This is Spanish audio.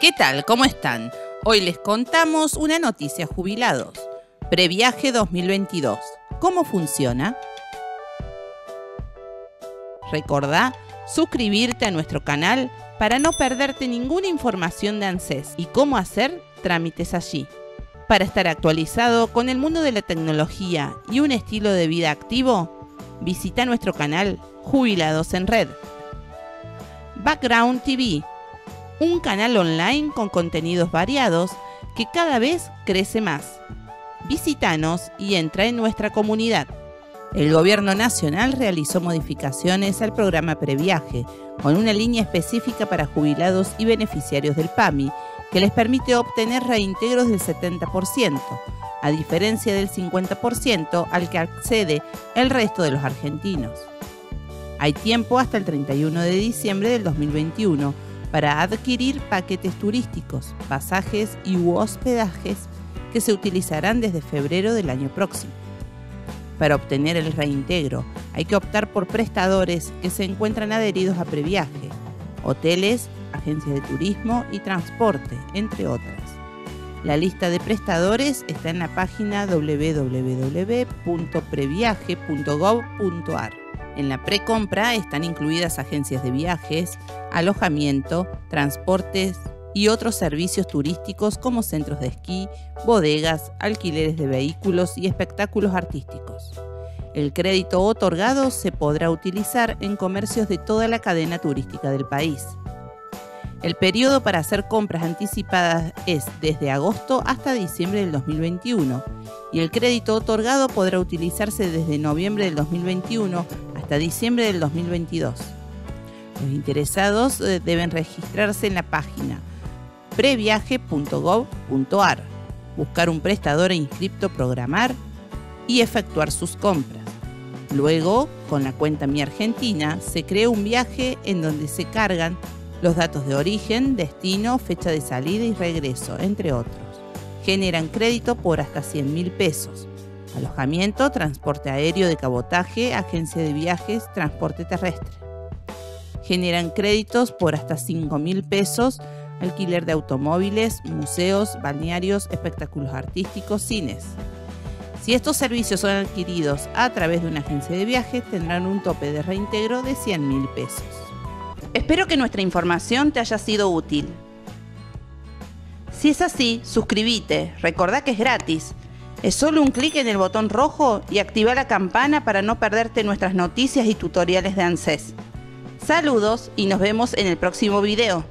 ¿Qué tal? ¿Cómo están? Hoy les contamos una noticia jubilados. Previaje 2022. ¿Cómo funciona? Recordá suscribirte a nuestro canal para no perderte ninguna información de ANSES y cómo hacer trámites allí. Para estar actualizado con el mundo de la tecnología y un estilo de vida activo, visita nuestro canal Jubilados en Red. Background TV, un canal online con contenidos variados que cada vez crece más. Visítanos y entra en nuestra comunidad. El Gobierno Nacional realizó modificaciones al programa Previaje, con una línea específica para jubilados y beneficiarios del PAMI, que les permite obtener reintegros del 70%, a diferencia del 50% al que accede el resto de los argentinos. Hay tiempo hasta el 31 de diciembre del 2021 para adquirir paquetes turísticos, pasajes y hospedajes que se utilizarán desde febrero del año próximo. Para obtener el reintegro hay que optar por prestadores que se encuentran adheridos a previaje, hoteles, agencias de turismo y transporte, entre otras. La lista de prestadores está en la página www.previaje.gov.ar. En la precompra están incluidas agencias de viajes, alojamiento, transportes, y otros servicios turísticos como centros de esquí, bodegas, alquileres de vehículos y espectáculos artísticos. El crédito otorgado se podrá utilizar en comercios de toda la cadena turística del país. El periodo para hacer compras anticipadas es desde agosto hasta diciembre del 2021 y el crédito otorgado podrá utilizarse desde noviembre del 2021 hasta diciembre del 2022. Los interesados eh, deben registrarse en la página previaje.gov.ar, buscar un prestador e inscripto programar y efectuar sus compras. Luego, con la cuenta Mi Argentina, se crea un viaje en donde se cargan los datos de origen, destino, fecha de salida y regreso, entre otros. Generan crédito por hasta 100 mil pesos. Alojamiento, transporte aéreo de cabotaje, agencia de viajes, transporte terrestre. Generan créditos por hasta 5 mil pesos alquiler de automóviles, museos, balnearios, espectáculos artísticos, cines. Si estos servicios son adquiridos a través de una agencia de viajes, tendrán un tope de reintegro de 100 mil pesos. Espero que nuestra información te haya sido útil. Si es así, suscríbete, recordá que es gratis. Es solo un clic en el botón rojo y activa la campana para no perderte nuestras noticias y tutoriales de ANSES. Saludos y nos vemos en el próximo video.